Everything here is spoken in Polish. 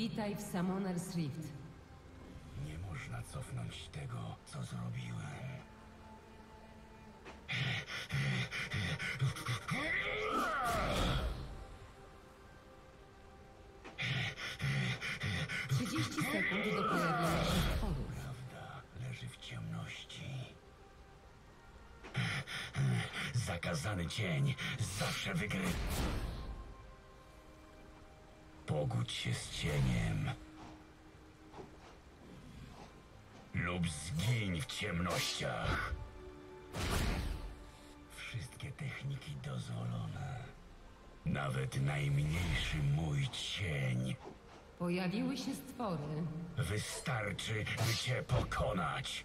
Witaj w Summoner's Rift. Nie można cofnąć tego, co zrobiłem. Trzydzieści sekund do pojawienia się stworów. Prawda leży w ciemności. Zakazany cień zawsze wygry. Pogódź się z cieniem. Lub zgiń w ciemnościach. Wszystkie techniki dozwolone. Nawet najmniejszy mój cień. Pojawiły się stwory. Wystarczy, by cię pokonać.